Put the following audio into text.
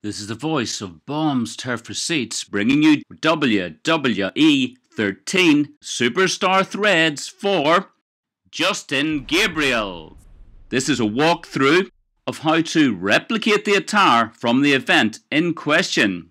This is the voice of Bombs Turf Receipts bringing you WWE 13 Superstar Threads for Justin Gabriel. This is a walkthrough of how to replicate the attire from the event in question.